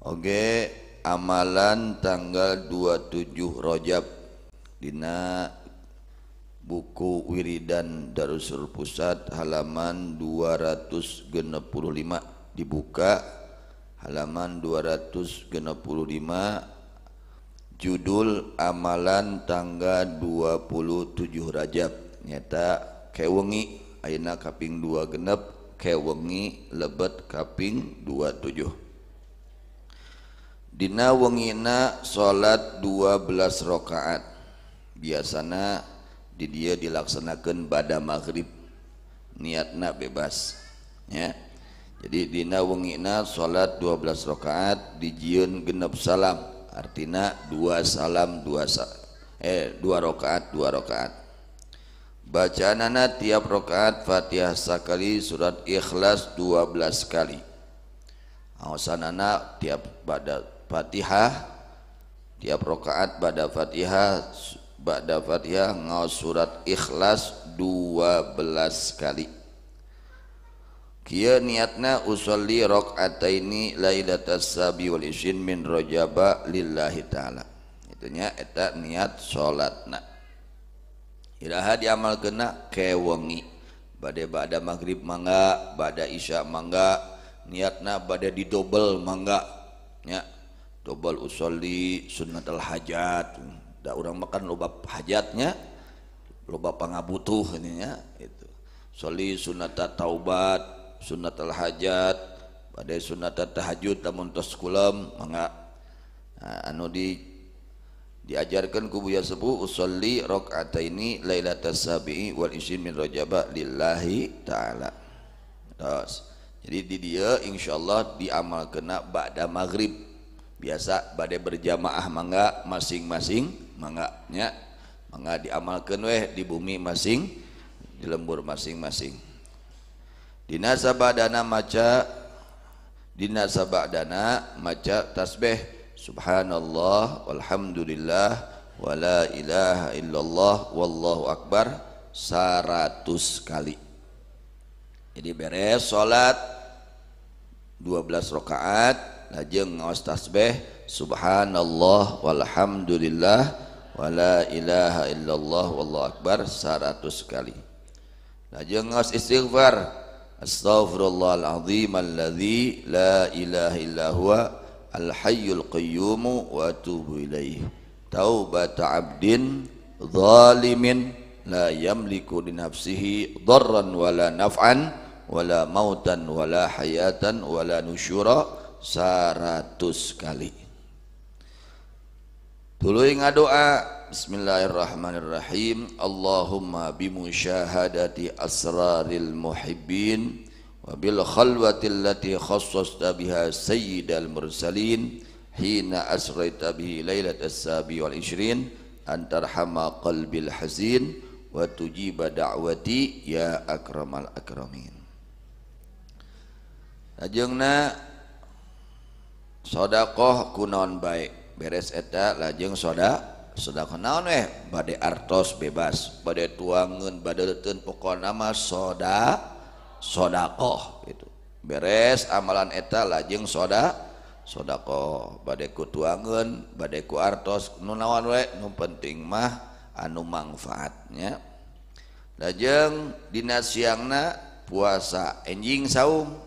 Oke amalan tanggal 27 Rojab Dina buku Wiridan Darussul Pusat halaman 265 dibuka halaman 265 judul amalan tanggal 27 Rajab. Nyata kewengi Aina kaping 2 genep kewengi lebet kaping 27 Dina wengina salat 12 rakaat. Biasana di dia dilaksanakan pada maghrib. Niatna bebas. Ya. Jadi dina wengina salat 12 rakaat dijieun genep salam. Artinya dua salam dua sa eh dua rakaat dua rakaat. Bacaanana tiap rakaat Fatihah sekali surat Ikhlas 12 kali. Awasanana tiap pada Fatihah tiap rakaat pada Fatihah pada Fatihah ngaos surat Ikhlas 12 kali. Kia niatna usolli rakaataini lailatas sabi wal isyin min rajaba lillahi taala. Itunya eta niat salatna. Iraha diamal kena kewengi. Bade bada maghrib mangga, bada isya mangga, niatna bada didobel mangga. Ya, dobal usolli sunnatul hajat da orang makan loba hajatnya loba pangabutuh ininya itu soli sunat taubat sunnatul hajat pada sunat tahajud lamun tos kulam mangga. Nah, anu di diajarkan ku buya sepuh usolli rakaataini lailatas sabi'i wal isyin min rajaba lillahi taala. Jadi di dia insyaallah diamal kena ba'da maghrib biasa badai berjamaah mangga masing-masing mangga nya mangga diamalkan weh di bumi masing di lembur masing-masing. Dina sabadana maca dina sabadana maca tasbih. Subhanallah walhamdulillah wala ilaha illallah wallahu akbar seratus kali. Jadi beres salat 12 rakaat lajeng ngaos tasbih subhanallah walhamdulillah wala ilaha illallah wallahu akbar 100 kali lajeng ngaos istighfar astaghfirullahalazim alladzi la ilaha illa huwa al hayyul qayyum wa atubu ilaih taubata abdin zalimin la yamliku li nafsihi darran wala naf'an wala mautan wala hayatan wala nusyura seratus kali. Dulu doa Bismillahirrahmanirrahim. Allahumma bimusyahadati asraril muhibbin wa bil khalwati allati khassasta biha sayyidal mursalin hina asraita bihi lailat as-sabi wal ishrin antarhama qalbil hazin wa tujiba da'wati ya akramal akramin. Ajengna sodakoh kunon baik beres eta lajeng soda sodakoh naon eh badai artos bebas. Badai tuangan badai letun pokok nama soda sodakoh itu beres amalan eta lajeng soda sodako badai ku tuangan badai ku artos. Nunawan we nu penting mah anu manfaatnya. Lajeng dina siangna puasa. Enjing saum.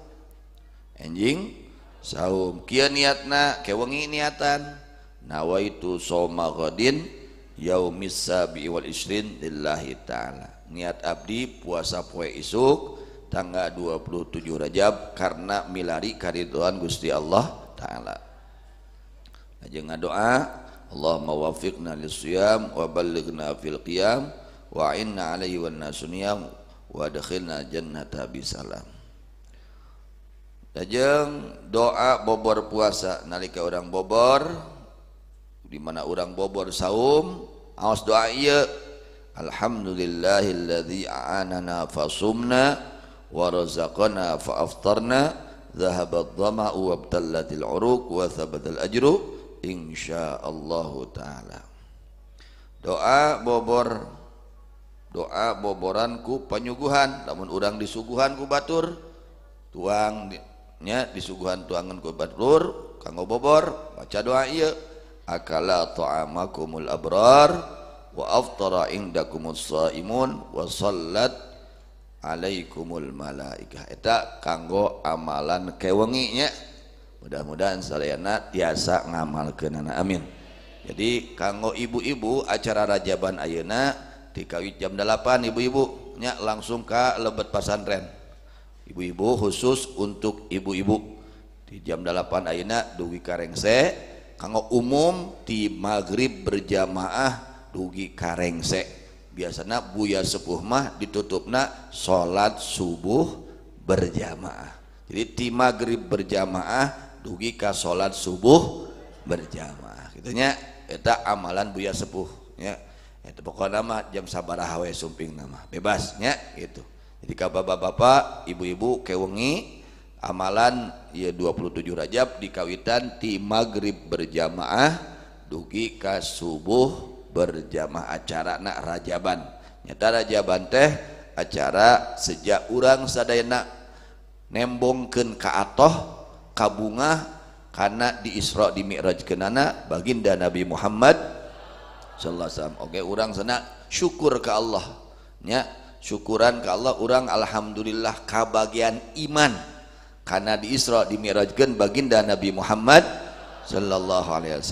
Enjing saum kia niatna kewengi niatan. Nawaitu soma ghadin yaumis sabi wal isrin lillahi ta'ala. Niat abdi puasa poe isuk tanggal 27 Rajab karena milari kariduan Gusti Allah taala. Aja doa Allahumma wafiqna lisiyam wa ballighna fil qiyam wa inna alaihi wan nasuniyam wa adkhilna jannata bisalam Dajeng doa bobor puasa. Nalika orang bobor di mana orang bobor saum awas doa iya Alhamdulillahilladzi a'anana fasumna wa razaqana fa aftarna dhahabat dhama'u wa abtallatil uruq wa thabatal ajru insyaallah taala. Doa bobor doa boboranku penyuguhan. Namun orang disuguhan ku batur tuang nya disuguhan tuangan ku batur kanggo bobor baca doa iya akala ta'amakumul abrar wa aftara indakumus saimun wa sallat alaikumul malaikah. Eta kanggo amalan kewengi nya mudah-mudahan salayana tiasa ngamalkeun amin. Jadi kanggo ibu-ibu acara rajaban ayeuna dikawit jam 8 ibu-ibu nya langsung ke lebet pasantren ibu-ibu khusus untuk ibu-ibu. Di jam 8 ayeuna dugi karengse. Kanggo umum di maghrib berjamaah dugi karengse. Biasanya buya sepuh mah ditutupna sholat subuh berjamaah. Jadi di maghrib berjamaah dugi ka sholat subuh berjamaah. Gitunya eta amalan buya sepuh ya. Itu pokoknya nama jam sabaraha we sumping nama bebasnya gitu jadi ka bapak-bapak ibu-ibu kewengi amalan ya 27 Rajab dikawitan ti maghrib berjamaah dugi ka subuh berjamaah acara nak rajaban. Nyata rajaban teh acara sejak urang sadayana nembongkeun ka atoh kabungah karena di Isra di Mi'raj kenana baginda Nabi Muhammad sallallahu alaihi wasallam. Oke okay, urang sana syukur ke Allah. Nya syukuran ke Allah orang alhamdulillah kabagian iman. Karena di Isra di Mi'rajkeun baginda Nabi Muhammad sallallahu alaihi wasallam